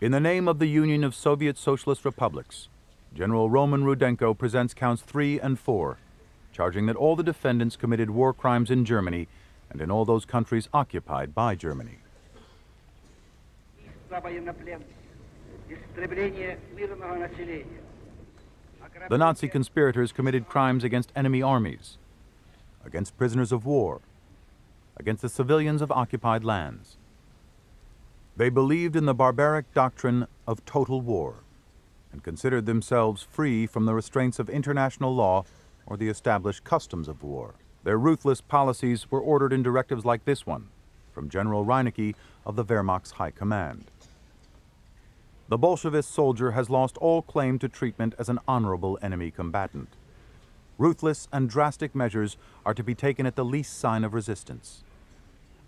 In the name of the Union of Soviet Socialist Republics, General Roman Rudenko presents counts three and four, charging that all the defendants committed war crimes in Germany and in all those countries occupied by Germany. The Nazi conspirators committed crimes against enemy armies, against prisoners of war, against the civilians of occupied lands. They believed in the barbaric doctrine of total war and considered themselves free from the restraints of international law or the established customs of war. Their ruthless policies were ordered in directives like this one from General Reinecke of the Wehrmacht's High Command. The Bolshevist soldier has lost all claim to treatment as an honorable enemy combatant. Ruthless and drastic measures are to be taken at the least sign of resistance.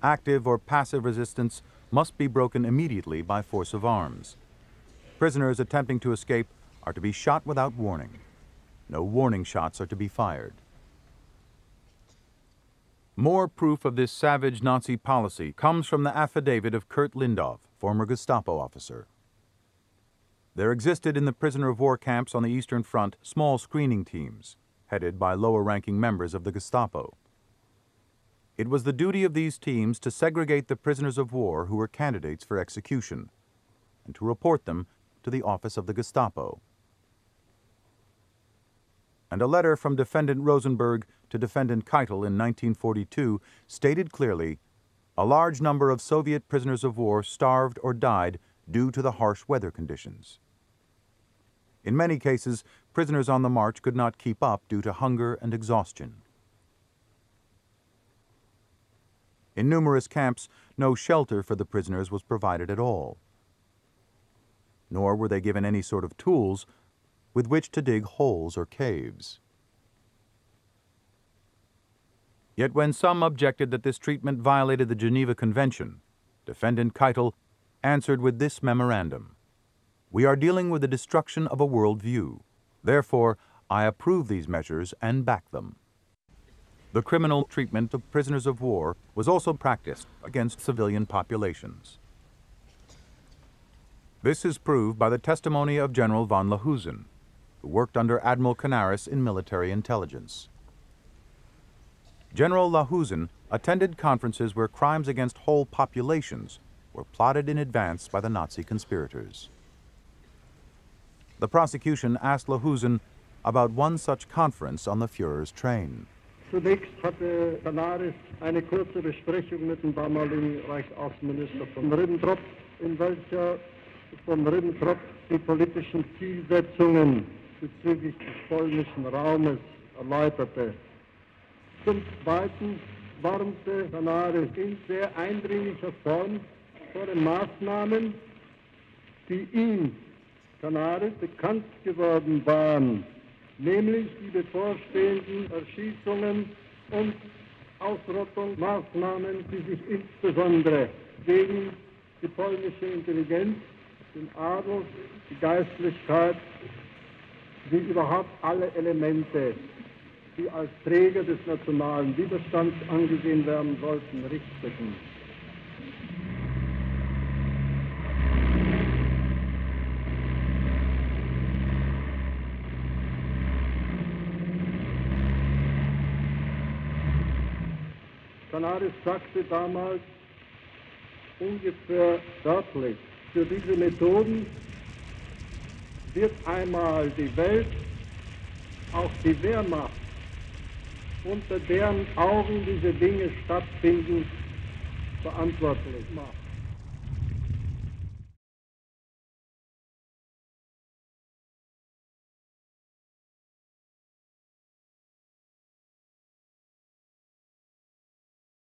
Active or passive resistance must be broken immediately by force of arms. Prisoners attempting to escape are to be shot without warning. No warning shots are to be fired. More proof of this savage Nazi policy comes from the affidavit of Kurt Lindow, former Gestapo officer. There existed in the prisoner of war camps on the Eastern Front small screening teams, headed by lower ranking members of the Gestapo. It was the duty of these teams to segregate the prisoners of war who were candidates for execution and to report them to the office of the Gestapo. And a letter from Defendant Rosenberg to Defendant Keitel in 1942 stated clearly a large number of Soviet prisoners of war starved or died due to the harsh weather conditions. In many cases, prisoners on the march could not keep up due to hunger and exhaustion. In numerous camps, no shelter for the prisoners was provided at all. Nor were they given any sort of tools with which to dig holes or caves. Yet when some objected that this treatment violated the Geneva Convention, Defendant Keitel answered with this memorandum We are dealing with the destruction of a world view. Therefore, I approve these measures and back them. The criminal treatment of prisoners of war was also practiced against civilian populations. This is proved by the testimony of General von Lahousen, who worked under Admiral Canaris in military intelligence. General Lahousen attended conferences where crimes against whole populations were plotted in advance by the Nazi conspirators. The prosecution asked Lahousen about one such conference on the Führer's train. Zunächst hatte Canaris eine kurze Besprechung mit dem damaligen Reichsaußenminister von Ribbentrop, in welcher von Ribbentrop die politischen Zielsetzungen bezüglich des polnischen Raumes erläuterte. Zum Zweiten warnte Canaris in sehr eindringlicher Form vor den Maßnahmen, die ihm, Canaris, bekannt geworden waren, nämlich die bevorstehenden Erschießungen und Ausrottungsmaßnahmen, die sich insbesondere gegen die polnische Intelligenz, den Adel, die Geistlichkeit, wie überhaupt alle Elemente die als Träger des nationalen Widerstands angesehen werden sollten, richteten. Canaris sagte damals ungefähr wörtlich, für diese Methoden wird einmal die Welt, auch die Wehrmacht unter deren Augen diese Dinge stattfinden, verantwortlich macht.